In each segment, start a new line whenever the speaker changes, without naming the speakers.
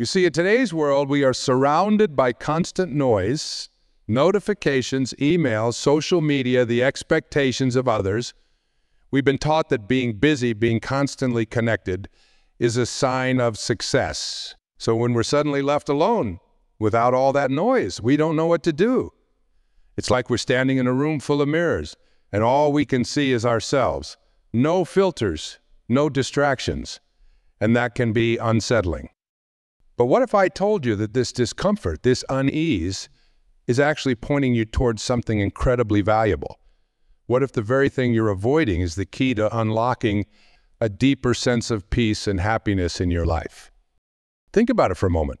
You see, in today's world, we are surrounded by constant noise, notifications, emails, social media, the expectations of others. We've been taught that being busy, being constantly connected, is a sign of success. So when we're suddenly left alone without all that noise, we don't know what to do. It's like we're standing in a room full of mirrors and all we can see is ourselves. No filters, no distractions. And that can be unsettling. But what if I told you that this discomfort, this unease, is actually pointing you towards something incredibly valuable? What if the very thing you're avoiding is the key to unlocking a deeper sense of peace and happiness in your life? Think about it for a moment.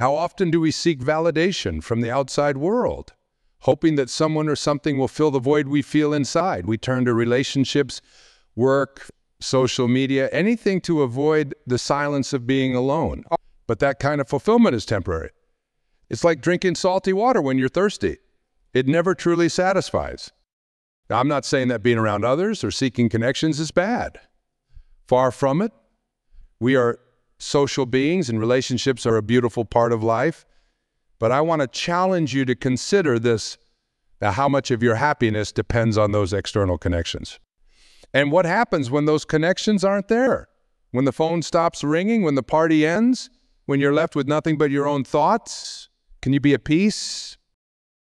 How often do we seek validation from the outside world? hoping that someone or something will fill the void we feel inside. We turn to relationships, work, social media, anything to avoid the silence of being alone. But that kind of fulfillment is temporary. It's like drinking salty water when you're thirsty. It never truly satisfies. Now, I'm not saying that being around others or seeking connections is bad. Far from it. We are social beings and relationships are a beautiful part of life. But I want to challenge you to consider this, now, how much of your happiness depends on those external connections. And what happens when those connections aren't there? When the phone stops ringing, when the party ends, when you're left with nothing but your own thoughts? Can you be at peace?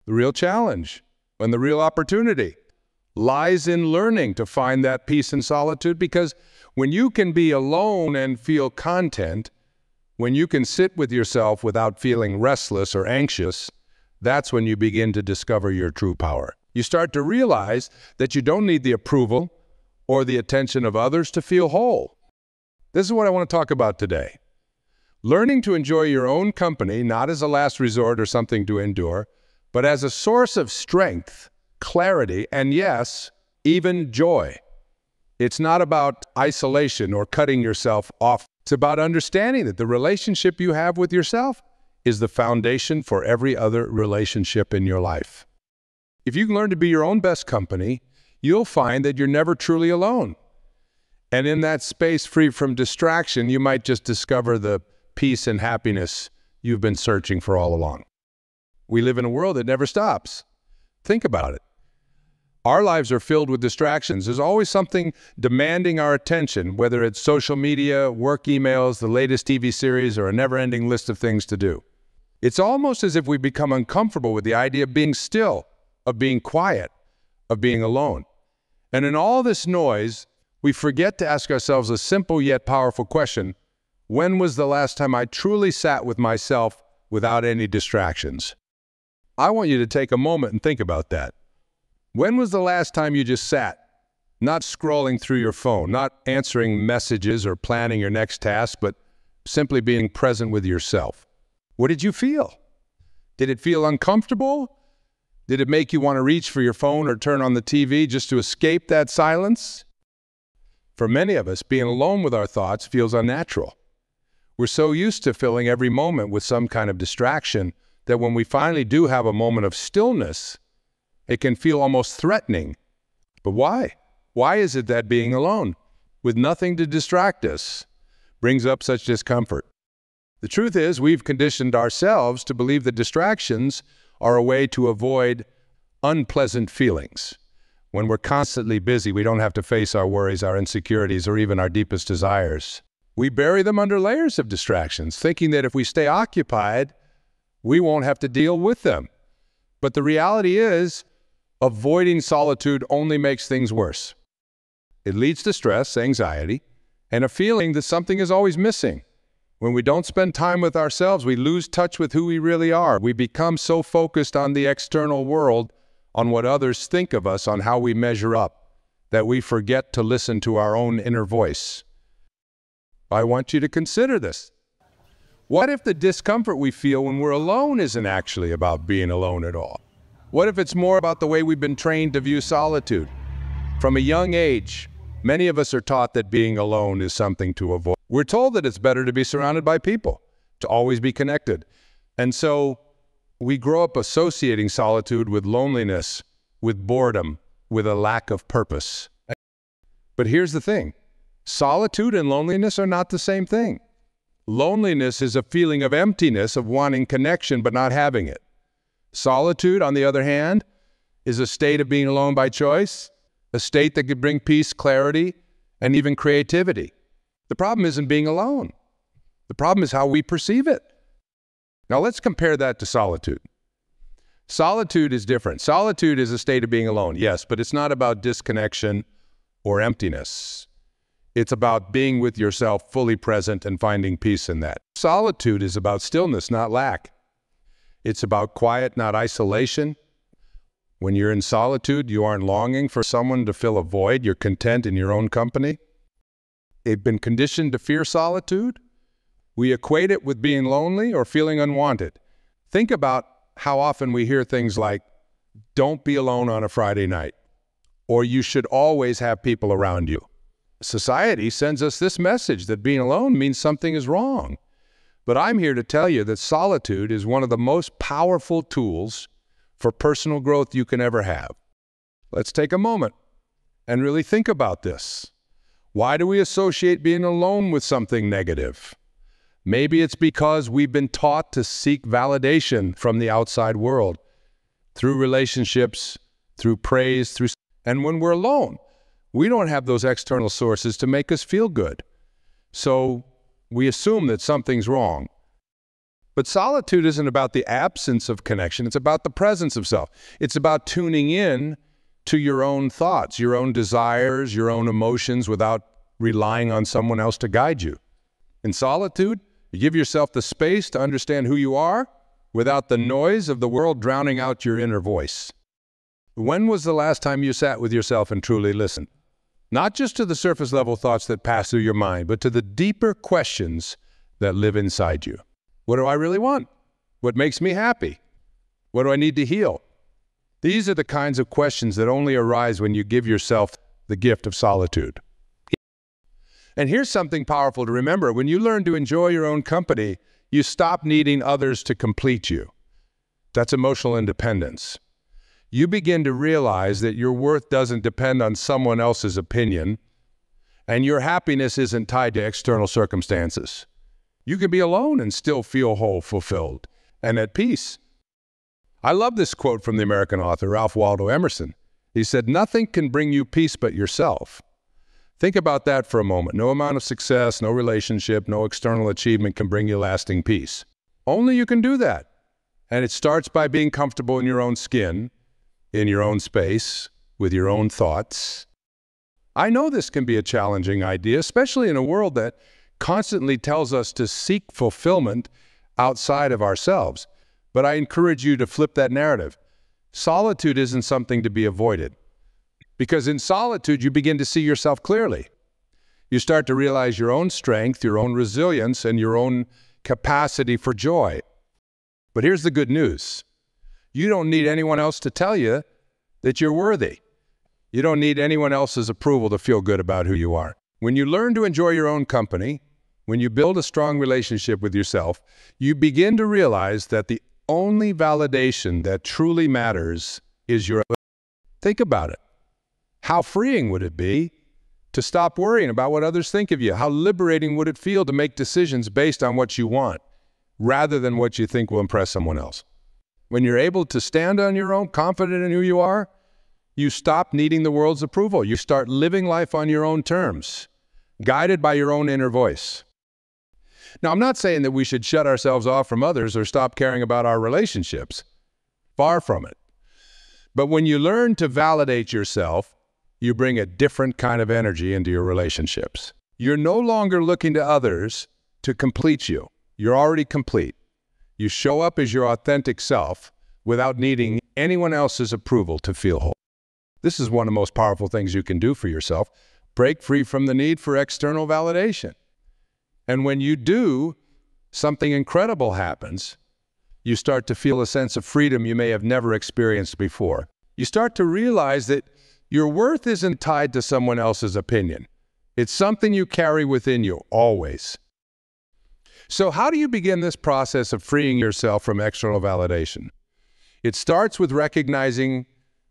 The real challenge and the real opportunity lies in learning to find that peace and solitude because when you can be alone and feel content, when you can sit with yourself without feeling restless or anxious, that's when you begin to discover your true power. You start to realize that you don't need the approval or the attention of others to feel whole. This is what I want to talk about today. Learning to enjoy your own company, not as a last resort or something to endure, but as a source of strength, clarity, and yes, even joy. It's not about isolation or cutting yourself off it's about understanding that the relationship you have with yourself is the foundation for every other relationship in your life. If you can learn to be your own best company, you'll find that you're never truly alone. And in that space free from distraction, you might just discover the peace and happiness you've been searching for all along. We live in a world that never stops. Think about it. Our lives are filled with distractions. There's always something demanding our attention, whether it's social media, work emails, the latest TV series, or a never-ending list of things to do. It's almost as if we become uncomfortable with the idea of being still, of being quiet, of being alone. And in all this noise, we forget to ask ourselves a simple yet powerful question. When was the last time I truly sat with myself without any distractions? I want you to take a moment and think about that. When was the last time you just sat, not scrolling through your phone, not answering messages or planning your next task, but simply being present with yourself? What did you feel? Did it feel uncomfortable? Did it make you want to reach for your phone or turn on the TV just to escape that silence? For many of us, being alone with our thoughts feels unnatural. We're so used to filling every moment with some kind of distraction that when we finally do have a moment of stillness, it can feel almost threatening. But why? Why is it that being alone, with nothing to distract us, brings up such discomfort? The truth is, we've conditioned ourselves to believe that distractions are a way to avoid unpleasant feelings. When we're constantly busy, we don't have to face our worries, our insecurities, or even our deepest desires. We bury them under layers of distractions, thinking that if we stay occupied, we won't have to deal with them. But the reality is, avoiding solitude only makes things worse. It leads to stress, anxiety, and a feeling that something is always missing. When we don't spend time with ourselves, we lose touch with who we really are. We become so focused on the external world, on what others think of us, on how we measure up, that we forget to listen to our own inner voice. I want you to consider this. What if the discomfort we feel when we're alone isn't actually about being alone at all? What if it's more about the way we've been trained to view solitude? From a young age, many of us are taught that being alone is something to avoid. We're told that it's better to be surrounded by people, to always be connected. And so we grow up associating solitude with loneliness, with boredom, with a lack of purpose. But here's the thing. Solitude and loneliness are not the same thing. Loneliness is a feeling of emptiness, of wanting connection but not having it. Solitude, on the other hand, is a state of being alone by choice, a state that could bring peace, clarity, and even creativity. The problem isn't being alone. The problem is how we perceive it. Now let's compare that to solitude. Solitude is different. Solitude is a state of being alone, yes, but it's not about disconnection or emptiness. It's about being with yourself fully present and finding peace in that. Solitude is about stillness, not lack. It's about quiet, not isolation. When you're in solitude, you aren't longing for someone to fill a void. You're content in your own company. They've been conditioned to fear solitude. We equate it with being lonely or feeling unwanted. Think about how often we hear things like, don't be alone on a Friday night, or you should always have people around you. Society sends us this message that being alone means something is wrong. But I'm here to tell you that solitude is one of the most powerful tools for personal growth you can ever have. Let's take a moment and really think about this. Why do we associate being alone with something negative? Maybe it's because we've been taught to seek validation from the outside world through relationships, through praise, through and when we're alone, we don't have those external sources to make us feel good. So we assume that something's wrong. But solitude isn't about the absence of connection, it's about the presence of self. It's about tuning in to your own thoughts, your own desires, your own emotions without relying on someone else to guide you. In solitude, you give yourself the space to understand who you are without the noise of the world drowning out your inner voice. When was the last time you sat with yourself and truly listened? Not just to the surface level thoughts that pass through your mind, but to the deeper questions that live inside you. What do I really want? What makes me happy? What do I need to heal? These are the kinds of questions that only arise when you give yourself the gift of solitude. And here's something powerful to remember. When you learn to enjoy your own company, you stop needing others to complete you. That's emotional independence. You begin to realize that your worth doesn't depend on someone else's opinion, and your happiness isn't tied to external circumstances. You can be alone and still feel whole, fulfilled, and at peace. I love this quote from the American author Ralph Waldo Emerson. He said, Nothing can bring you peace but yourself. Think about that for a moment. No amount of success, no relationship, no external achievement can bring you lasting peace. Only you can do that. And it starts by being comfortable in your own skin, in your own space, with your own thoughts. I know this can be a challenging idea, especially in a world that constantly tells us to seek fulfillment outside of ourselves. But I encourage you to flip that narrative. Solitude isn't something to be avoided. Because in solitude, you begin to see yourself clearly. You start to realize your own strength, your own resilience, and your own capacity for joy. But here's the good news. You don't need anyone else to tell you that you're worthy. You don't need anyone else's approval to feel good about who you are. When you learn to enjoy your own company, when you build a strong relationship with yourself, you begin to realize that the only validation that truly matters is your. own. Think about it. How freeing would it be to stop worrying about what others think of you? How liberating would it feel to make decisions based on what you want rather than what you think will impress someone else? When you're able to stand on your own, confident in who you are, you stop needing the world's approval. You start living life on your own terms, guided by your own inner voice. Now, I'm not saying that we should shut ourselves off from others or stop caring about our relationships. Far from it. But when you learn to validate yourself you bring a different kind of energy into your relationships. You're no longer looking to others to complete you. You're already complete. You show up as your authentic self without needing anyone else's approval to feel whole. This is one of the most powerful things you can do for yourself. Break free from the need for external validation. And when you do, something incredible happens. You start to feel a sense of freedom you may have never experienced before. You start to realize that your worth isn't tied to someone else's opinion. It's something you carry within you, always. So how do you begin this process of freeing yourself from external validation? It starts with recognizing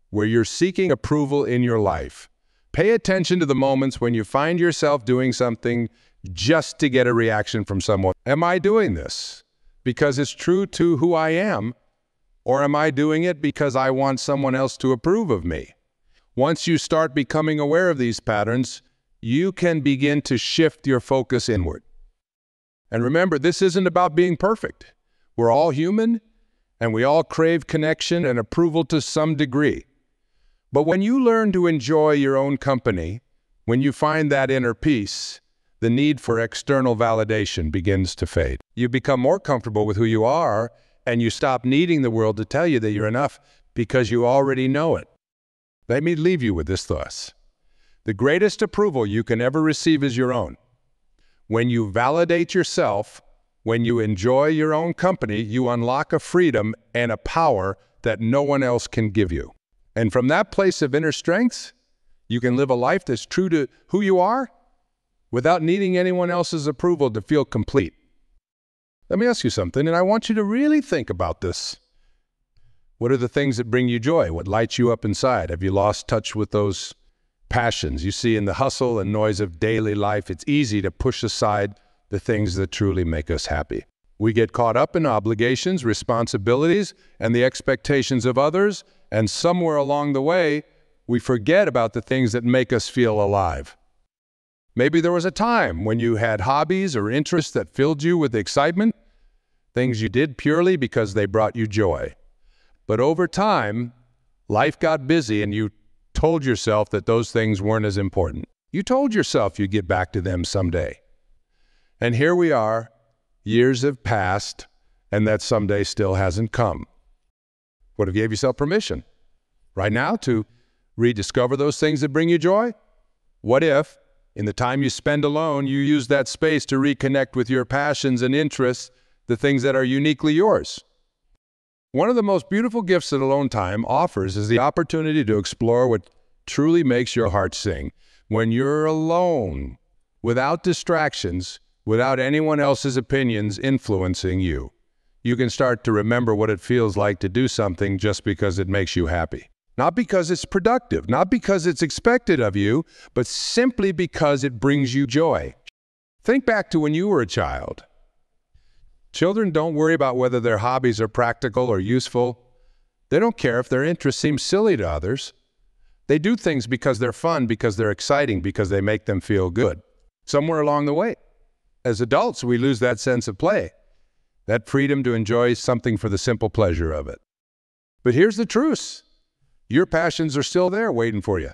where you're seeking approval in your life. Pay attention to the moments when you find yourself doing something just to get a reaction from someone. Am I doing this because it's true to who I am, or am I doing it because I want someone else to approve of me? Once you start becoming aware of these patterns, you can begin to shift your focus inward. And remember, this isn't about being perfect. We're all human, and we all crave connection and approval to some degree. But when you learn to enjoy your own company, when you find that inner peace, the need for external validation begins to fade. You become more comfortable with who you are, and you stop needing the world to tell you that you're enough because you already know it. Let me leave you with this thought. The greatest approval you can ever receive is your own. When you validate yourself, when you enjoy your own company, you unlock a freedom and a power that no one else can give you. And from that place of inner strength, you can live a life that's true to who you are without needing anyone else's approval to feel complete. Let me ask you something, and I want you to really think about this. What are the things that bring you joy? What lights you up inside? Have you lost touch with those passions? You see, in the hustle and noise of daily life, it's easy to push aside the things that truly make us happy. We get caught up in obligations, responsibilities, and the expectations of others, and somewhere along the way, we forget about the things that make us feel alive. Maybe there was a time when you had hobbies or interests that filled you with excitement, things you did purely because they brought you joy. But over time, life got busy and you told yourself that those things weren't as important. You told yourself you'd get back to them someday. And here we are, years have passed, and that someday still hasn't come. What if you gave yourself permission right now to rediscover those things that bring you joy? What if, in the time you spend alone, you use that space to reconnect with your passions and interests, the things that are uniquely yours? One of the most beautiful gifts that alone time offers is the opportunity to explore what truly makes your heart sing. When you're alone, without distractions, without anyone else's opinions influencing you, you can start to remember what it feels like to do something just because it makes you happy. Not because it's productive, not because it's expected of you, but simply because it brings you joy. Think back to when you were a child. Children don't worry about whether their hobbies are practical or useful. They don't care if their interests seem silly to others. They do things because they're fun, because they're exciting, because they make them feel good. Somewhere along the way, as adults, we lose that sense of play, that freedom to enjoy something for the simple pleasure of it. But here's the truth. Your passions are still there waiting for you.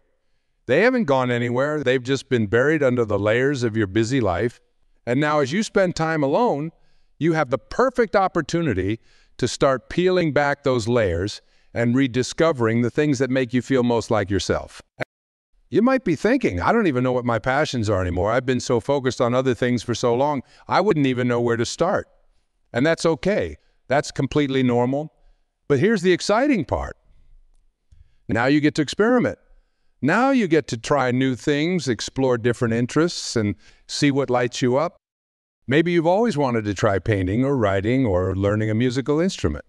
They haven't gone anywhere. They've just been buried under the layers of your busy life. And now as you spend time alone, you have the perfect opportunity to start peeling back those layers and rediscovering the things that make you feel most like yourself. You might be thinking, I don't even know what my passions are anymore. I've been so focused on other things for so long, I wouldn't even know where to start. And that's okay. That's completely normal. But here's the exciting part. Now you get to experiment. Now you get to try new things, explore different interests, and see what lights you up. Maybe you've always wanted to try painting or writing or learning a musical instrument.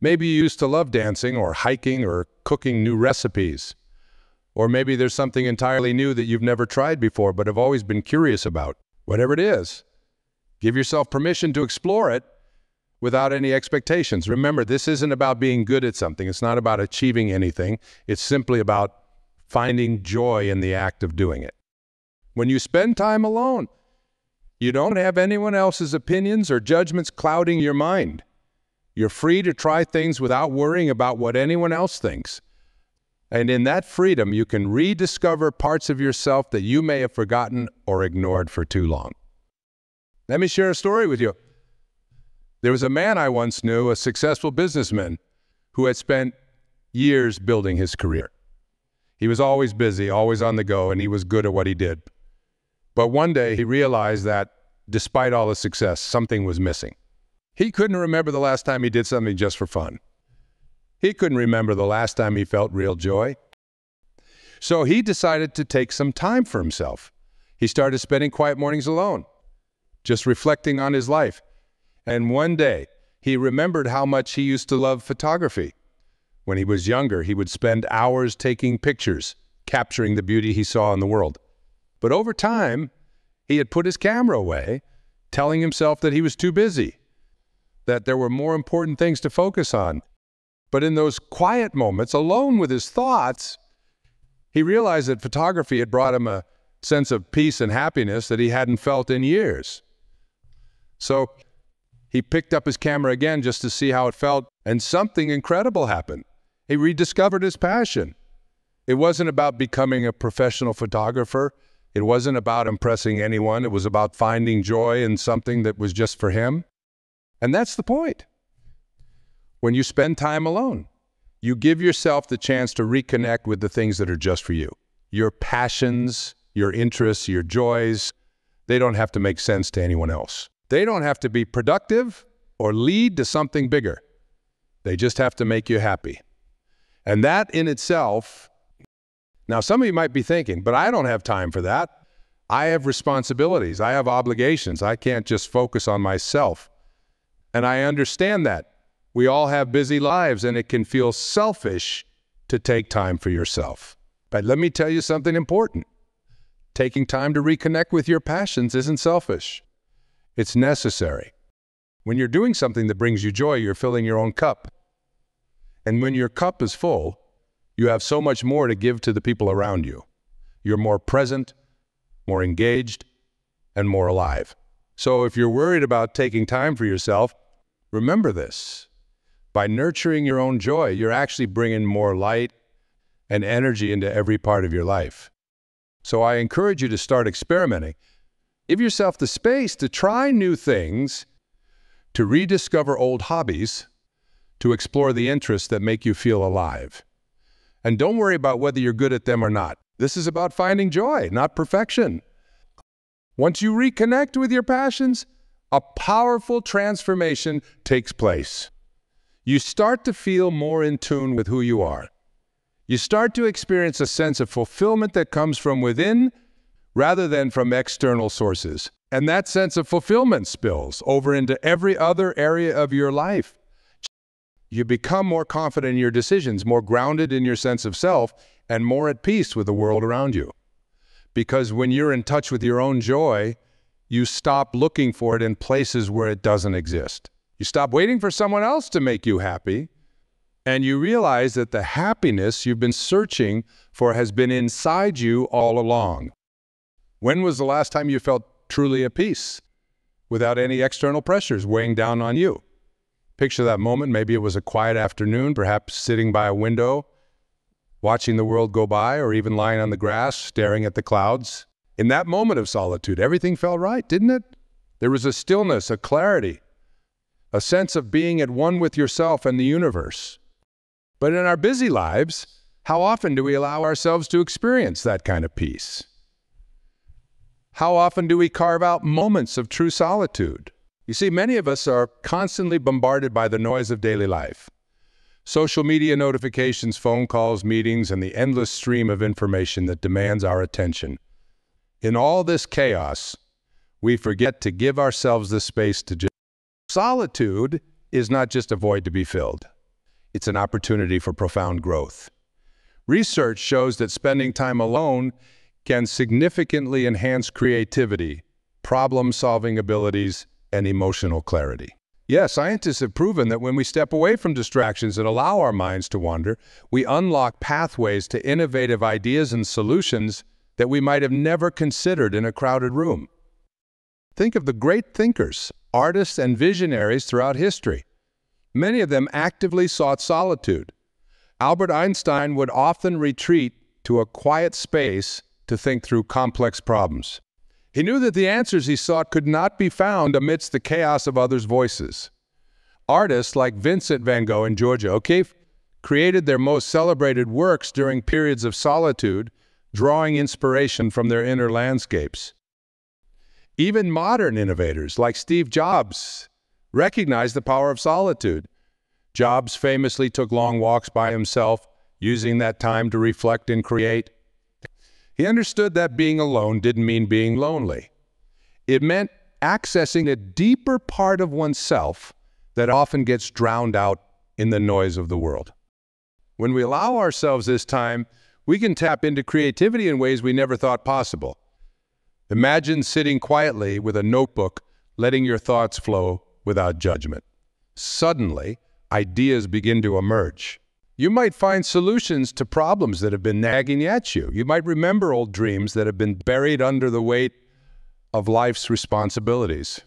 Maybe you used to love dancing or hiking or cooking new recipes. Or maybe there's something entirely new that you've never tried before but have always been curious about. Whatever it is, give yourself permission to explore it without any expectations. Remember, this isn't about being good at something. It's not about achieving anything. It's simply about finding joy in the act of doing it. When you spend time alone, you don't have anyone else's opinions or judgments clouding your mind. You're free to try things without worrying about what anyone else thinks. And in that freedom, you can rediscover parts of yourself that you may have forgotten or ignored for too long. Let me share a story with you. There was a man I once knew, a successful businessman, who had spent years building his career. He was always busy, always on the go, and he was good at what he did. But one day he realized that despite all the success, something was missing. He couldn't remember the last time he did something just for fun. He couldn't remember the last time he felt real joy. So he decided to take some time for himself. He started spending quiet mornings alone, just reflecting on his life. And one day, he remembered how much he used to love photography. When he was younger, he would spend hours taking pictures, capturing the beauty he saw in the world. But over time, He had put his camera away, telling himself that he was too busy, that there were more important things to focus on. But in those quiet moments, alone with his thoughts, he realized that photography had brought him a sense of peace and happiness that he hadn't felt in years. So he picked up his camera again just to see how it felt, and something incredible happened. He rediscovered his passion. It wasn't about becoming a professional photographer. It wasn't about impressing anyone. It was about finding joy in something that was just for him. And that's the point. When you spend time alone, you give yourself the chance to reconnect with the things that are just for you. Your passions, your interests, your joys, they don't have to make sense to anyone else. They don't have to be productive or lead to something bigger. They just have to make you happy. And that in itself, now some of you might be thinking, but I don't have time for that. I have responsibilities. I have obligations. I can't just focus on myself. And I understand that. We all have busy lives and it can feel selfish to take time for yourself. But let me tell you something important. Taking time to reconnect with your passions isn't selfish. It's necessary. When you're doing something that brings you joy, you're filling your own cup. And when your cup is full, you have so much more to give to the people around you. You're more present, more engaged, and more alive. So if you're worried about taking time for yourself, remember this. By nurturing your own joy, you're actually bringing more light and energy into every part of your life. So I encourage you to start experimenting. Give yourself the space to try new things, to rediscover old hobbies, to explore the interests that make you feel alive. And don't worry about whether you're good at them or not. This is about finding joy, not perfection. Once you reconnect with your passions, a powerful transformation takes place. You start to feel more in tune with who you are. You start to experience a sense of fulfillment that comes from within rather than from external sources. And that sense of fulfillment spills over into every other area of your life. You become more confident in your decisions, more grounded in your sense of self, and more at peace with the world around you. Because when you're in touch with your own joy, you stop looking for it in places where it doesn't exist. You stop waiting for someone else to make you happy and you realize that the happiness you've been searching for has been inside you all along. When was the last time you felt truly at peace without any external pressures weighing down on you? Picture that moment. Maybe it was a quiet afternoon, perhaps sitting by a window, watching the world go by, or even lying on the grass, staring at the clouds. In that moment of solitude, everything felt right, didn't it? There was a stillness, a clarity, a sense of being at one with yourself and the universe. But in our busy lives, how often do we allow ourselves to experience that kind of peace? How often do we carve out moments of true solitude? You see, many of us are constantly bombarded by the noise of daily life. Social media notifications, phone calls, meetings, and the endless stream of information that demands our attention. In all this chaos, we forget to give ourselves the space to just. Solitude is not just a void to be filled it's an opportunity for profound growth. Research shows that spending time alone can significantly enhance creativity, problem-solving abilities, and emotional clarity. Yes, scientists have proven that when we step away from distractions and allow our minds to wander, we unlock pathways to innovative ideas and solutions that we might have never considered in a crowded room. Think of the great thinkers, artists, and visionaries throughout history. Many of them actively sought solitude. Albert Einstein would often retreat to a quiet space to think through complex problems. He knew that the answers he sought could not be found amidst the chaos of others' voices. Artists like Vincent van Gogh and Georgia O'Keeffe created their most celebrated works during periods of solitude, drawing inspiration from their inner landscapes. Even modern innovators like Steve Jobs recognized the power of solitude. Jobs famously took long walks by himself, using that time to reflect and create. He understood that being alone didn't mean being lonely. It meant accessing a deeper part of oneself that often gets drowned out in the noise of the world. When we allow ourselves this time, we can tap into creativity in ways we never thought possible. Imagine sitting quietly with a notebook, letting your thoughts flow without judgment. Suddenly, ideas begin to emerge. You might find solutions to problems that have been nagging at you. You might remember old dreams that have been buried under the weight of life's responsibilities.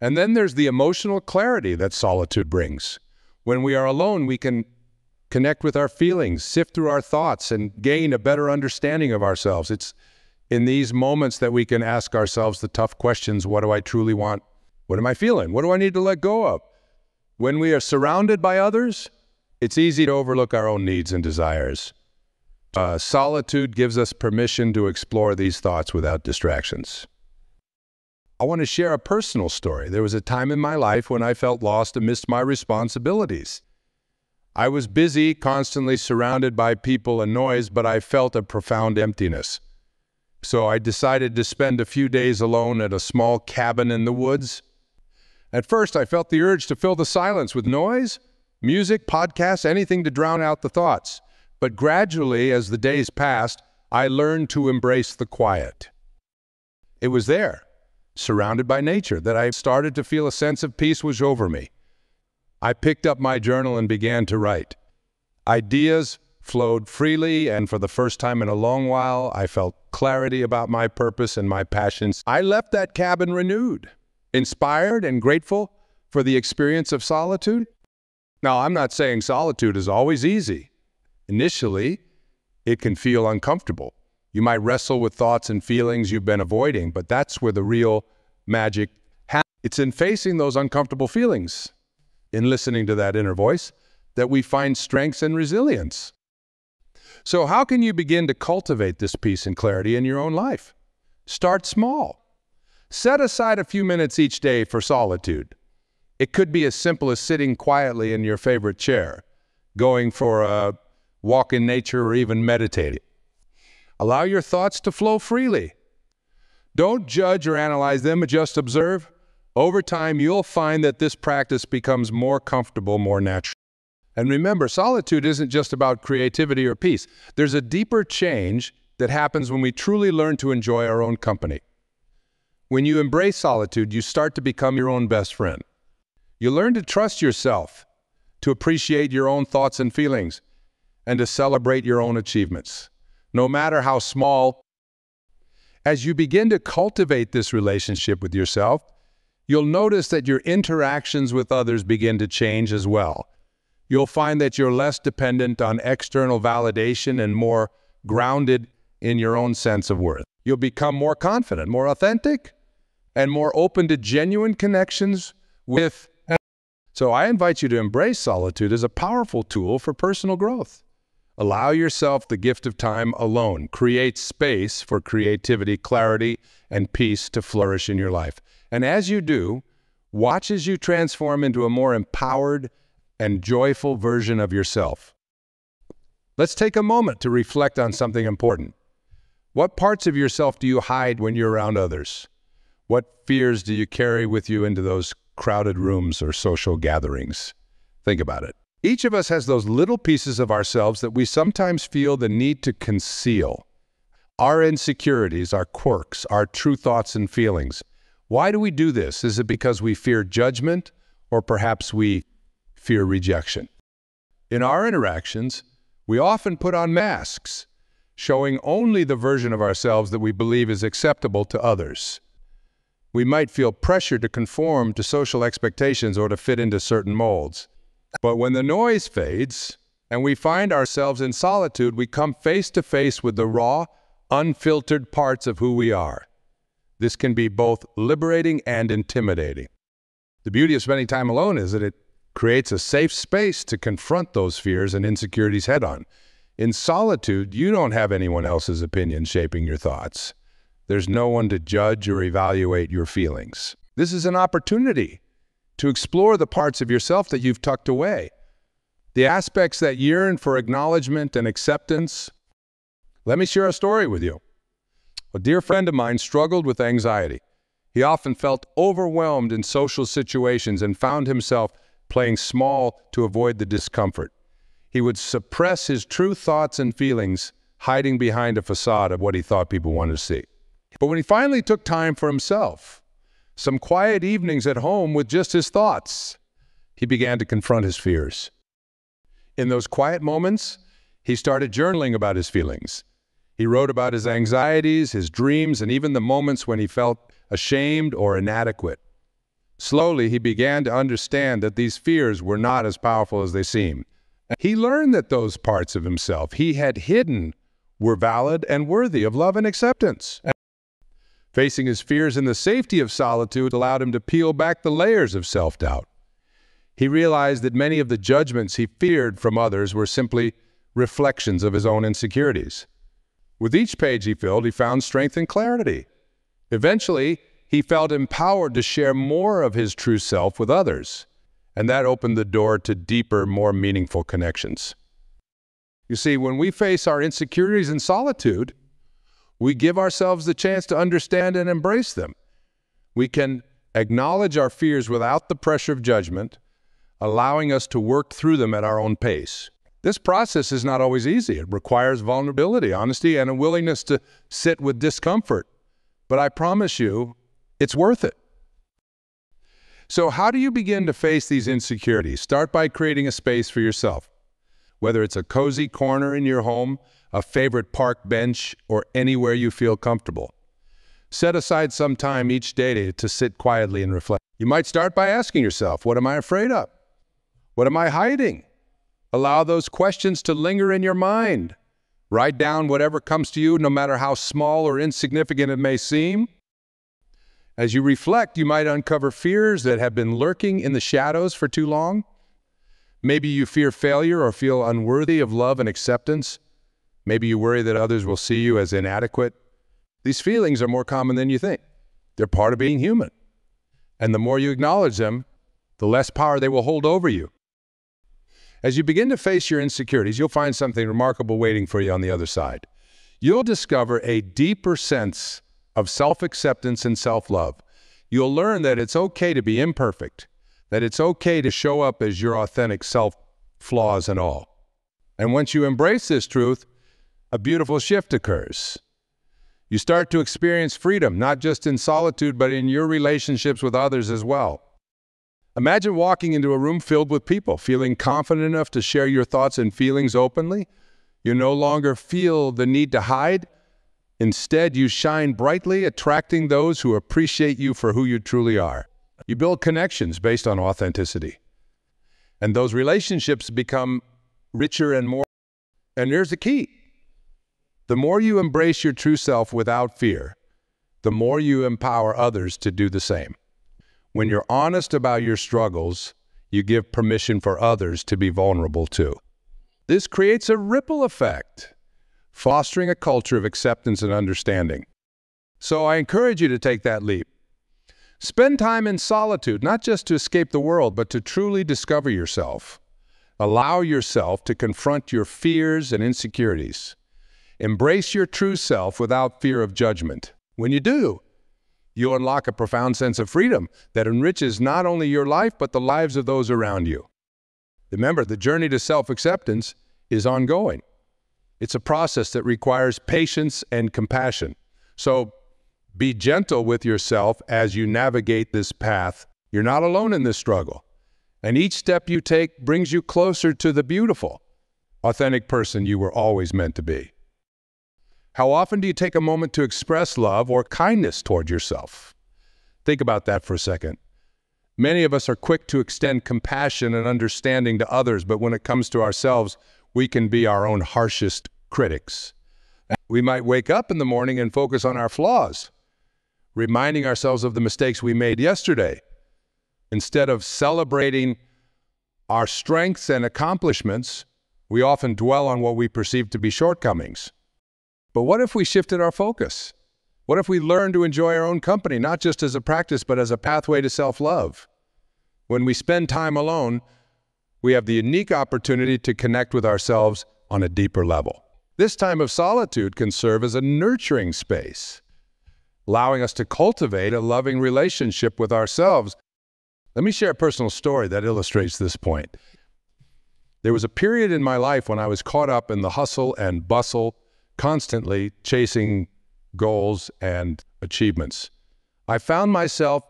And then there's the emotional clarity that solitude brings. When we are alone, we can connect with our feelings, sift through our thoughts, and gain a better understanding of ourselves. It's in these moments that we can ask ourselves the tough questions What do I truly want? What am I feeling? What do I need to let go of? When we are surrounded by others, it's easy to overlook our own needs and desires. Uh, solitude gives us permission to explore these thoughts without distractions. I want to share a personal story. There was a time in my life when I felt lost amidst my responsibilities. I was busy, constantly surrounded by people and noise, but I felt a profound emptiness. So I decided to spend a few days alone at a small cabin in the woods. At first, I felt the urge to fill the silence with noise, music, podcasts, anything to drown out the thoughts. But gradually, as the days passed, I learned to embrace the quiet. It was there, surrounded by nature, that I started to feel a sense of peace was over me. I picked up my journal and began to write. Ideas flowed freely, and for the first time in a long while, I felt clarity about my purpose and my passions. I left that cabin renewed, inspired and grateful for the experience of solitude. Now, I'm not saying solitude is always easy. Initially, it can feel uncomfortable. You might wrestle with thoughts and feelings you've been avoiding, but that's where the real magic happens. It's in facing those uncomfortable feelings, in listening to that inner voice, that we find strength and resilience. So how can you begin to cultivate this peace and clarity in your own life? Start small. Set aside a few minutes each day for solitude. It could be as simple as sitting quietly in your favorite chair, going for a walk in nature, or even meditating. Allow your thoughts to flow freely. Don't judge or analyze them, just observe. Over time, you'll find that this practice becomes more comfortable, more natural. And remember, solitude isn't just about creativity or peace. There's a deeper change that happens when we truly learn to enjoy our own company. When you embrace solitude, you start to become your own best friend. You learn to trust yourself, to appreciate your own thoughts and feelings, and to celebrate your own achievements, no matter how small. As you begin to cultivate this relationship with yourself, you'll notice that your interactions with others begin to change as well. You'll find that you're less dependent on external validation and more grounded in your own sense of worth. You'll become more confident, more authentic, and more open to genuine connections with so I invite you to embrace solitude as a powerful tool for personal growth. Allow yourself the gift of time alone. Create space for creativity, clarity, and peace to flourish in your life. And as you do, watch as you transform into a more empowered and joyful version of yourself. Let's take a moment to reflect on something important. What parts of yourself do you hide when you're around others? What fears do you carry with you into those crowded rooms or social gatherings. Think about it. Each of us has those little pieces of ourselves that we sometimes feel the need to conceal. Our insecurities, our quirks, our true thoughts and feelings. Why do we do this? Is it because we fear judgment or perhaps we fear rejection? In our interactions, we often put on masks, showing only the version of ourselves that we believe is acceptable to others we might feel pressure to conform to social expectations or to fit into certain molds. But when the noise fades and we find ourselves in solitude, we come face to face with the raw, unfiltered parts of who we are. This can be both liberating and intimidating. The beauty of spending time alone is that it creates a safe space to confront those fears and insecurities head on. In solitude, you don't have anyone else's opinion shaping your thoughts. There's no one to judge or evaluate your feelings. This is an opportunity to explore the parts of yourself that you've tucked away, the aspects that yearn for acknowledgement and acceptance. Let me share a story with you. A dear friend of mine struggled with anxiety. He often felt overwhelmed in social situations and found himself playing small to avoid the discomfort. He would suppress his true thoughts and feelings, hiding behind a facade of what he thought people wanted to see. But when he finally took time for himself, some quiet evenings at home with just his thoughts, he began to confront his fears. In those quiet moments, he started journaling about his feelings. He wrote about his anxieties, his dreams, and even the moments when he felt ashamed or inadequate. Slowly, he began to understand that these fears were not as powerful as they seemed. He learned that those parts of himself he had hidden were valid and worthy of love and acceptance. Facing his fears in the safety of solitude allowed him to peel back the layers of self-doubt. He realized that many of the judgments he feared from others were simply reflections of his own insecurities. With each page he filled, he found strength and clarity. Eventually, he felt empowered to share more of his true self with others, and that opened the door to deeper, more meaningful connections. You see, when we face our insecurities in solitude, we give ourselves the chance to understand and embrace them. We can acknowledge our fears without the pressure of judgment, allowing us to work through them at our own pace. This process is not always easy. It requires vulnerability, honesty, and a willingness to sit with discomfort. But I promise you, it's worth it. So how do you begin to face these insecurities? Start by creating a space for yourself. Whether it's a cozy corner in your home, a favorite park bench, or anywhere you feel comfortable. Set aside some time each day to sit quietly and reflect. You might start by asking yourself, what am I afraid of? What am I hiding? Allow those questions to linger in your mind. Write down whatever comes to you, no matter how small or insignificant it may seem. As you reflect, you might uncover fears that have been lurking in the shadows for too long. Maybe you fear failure or feel unworthy of love and acceptance. Maybe you worry that others will see you as inadequate. These feelings are more common than you think. They're part of being human. And the more you acknowledge them, the less power they will hold over you. As you begin to face your insecurities, you'll find something remarkable waiting for you on the other side. You'll discover a deeper sense of self-acceptance and self-love. You'll learn that it's okay to be imperfect, that it's okay to show up as your authentic self, flaws and all. And once you embrace this truth, a beautiful shift occurs. You start to experience freedom, not just in solitude, but in your relationships with others as well. Imagine walking into a room filled with people, feeling confident enough to share your thoughts and feelings openly. You no longer feel the need to hide. Instead, you shine brightly, attracting those who appreciate you for who you truly are. You build connections based on authenticity. And those relationships become richer and more. And here's the key. The more you embrace your true self without fear, the more you empower others to do the same. When you're honest about your struggles, you give permission for others to be vulnerable too. This creates a ripple effect, fostering a culture of acceptance and understanding. So I encourage you to take that leap. Spend time in solitude, not just to escape the world, but to truly discover yourself. Allow yourself to confront your fears and insecurities. Embrace your true self without fear of judgment. When you do, you unlock a profound sense of freedom that enriches not only your life, but the lives of those around you. Remember, the journey to self-acceptance is ongoing. It's a process that requires patience and compassion. So be gentle with yourself as you navigate this path. You're not alone in this struggle. And each step you take brings you closer to the beautiful, authentic person you were always meant to be. How often do you take a moment to express love or kindness toward yourself? Think about that for a second. Many of us are quick to extend compassion and understanding to others, but when it comes to ourselves, we can be our own harshest critics. We might wake up in the morning and focus on our flaws, reminding ourselves of the mistakes we made yesterday. Instead of celebrating our strengths and accomplishments, we often dwell on what we perceive to be shortcomings. But what if we shifted our focus? What if we learned to enjoy our own company, not just as a practice, but as a pathway to self-love? When we spend time alone, we have the unique opportunity to connect with ourselves on a deeper level. This time of solitude can serve as a nurturing space, allowing us to cultivate a loving relationship with ourselves. Let me share a personal story that illustrates this point. There was a period in my life when I was caught up in the hustle and bustle constantly chasing goals and achievements. I found myself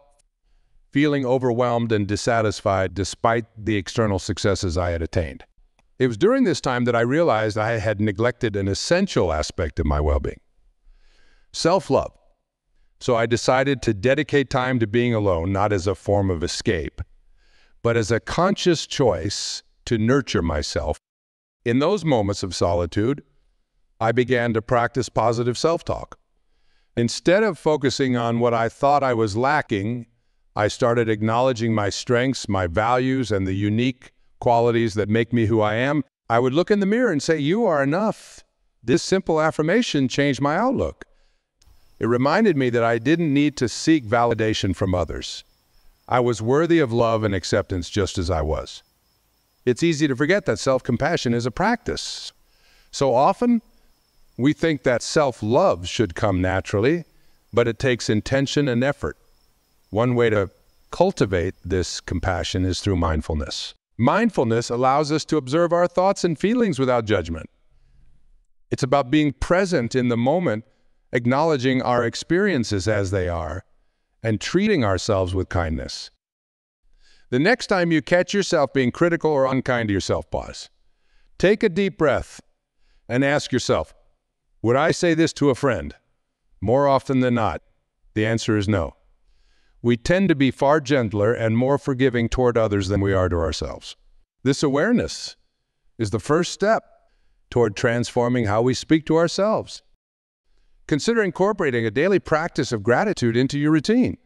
feeling overwhelmed and dissatisfied despite the external successes I had attained. It was during this time that I realized I had neglected an essential aspect of my well-being, self-love. So I decided to dedicate time to being alone, not as a form of escape, but as a conscious choice to nurture myself. In those moments of solitude, I began to practice positive self-talk. Instead of focusing on what I thought I was lacking, I started acknowledging my strengths, my values, and the unique qualities that make me who I am. I would look in the mirror and say, you are enough. This simple affirmation changed my outlook. It reminded me that I didn't need to seek validation from others. I was worthy of love and acceptance just as I was. It's easy to forget that self-compassion is a practice. So often, we think that self-love should come naturally, but it takes intention and effort. One way to cultivate this compassion is through mindfulness. Mindfulness allows us to observe our thoughts and feelings without judgment. It's about being present in the moment acknowledging our experiences as they are, and treating ourselves with kindness. The next time you catch yourself being critical or unkind to yourself, pause. Take a deep breath and ask yourself, would I say this to a friend? More often than not, the answer is no. We tend to be far gentler and more forgiving toward others than we are to ourselves. This awareness is the first step toward transforming how we speak to ourselves. Consider incorporating a daily practice of gratitude into your routine.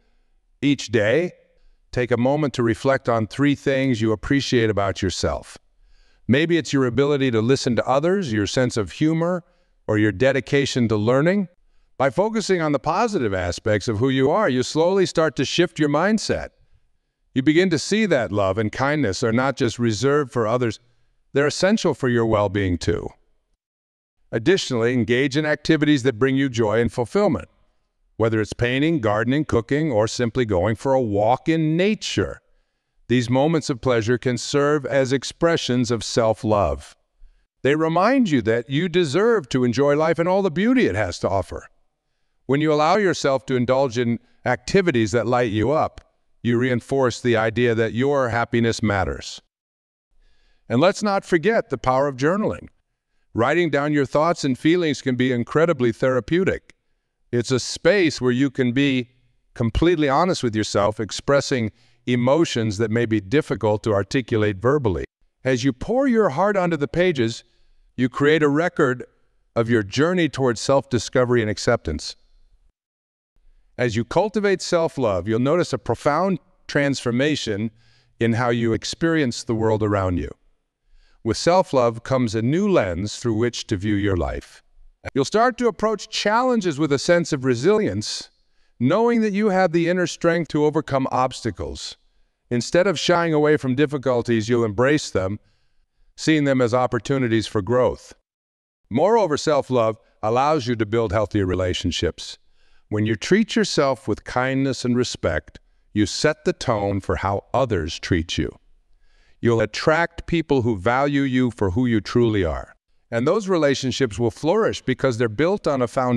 Each day, take a moment to reflect on three things you appreciate about yourself. Maybe it's your ability to listen to others, your sense of humor, or your dedication to learning. By focusing on the positive aspects of who you are, you slowly start to shift your mindset. You begin to see that love and kindness are not just reserved for others, they're essential for your well-being too. Additionally, engage in activities that bring you joy and fulfillment, whether it's painting, gardening, cooking, or simply going for a walk in nature. These moments of pleasure can serve as expressions of self-love. They remind you that you deserve to enjoy life and all the beauty it has to offer. When you allow yourself to indulge in activities that light you up, you reinforce the idea that your happiness matters. And let's not forget the power of journaling. Writing down your thoughts and feelings can be incredibly therapeutic. It's a space where you can be completely honest with yourself, expressing emotions that may be difficult to articulate verbally. As you pour your heart onto the pages, you create a record of your journey towards self-discovery and acceptance. As you cultivate self-love, you'll notice a profound transformation in how you experience the world around you. With self-love comes a new lens through which to view your life. You'll start to approach challenges with a sense of resilience, knowing that you have the inner strength to overcome obstacles. Instead of shying away from difficulties, you'll embrace them, seeing them as opportunities for growth. Moreover, self-love allows you to build healthier relationships. When you treat yourself with kindness and respect, you set the tone for how others treat you. You'll attract people who value you for who you truly are. And those relationships will flourish because they're built on a foundation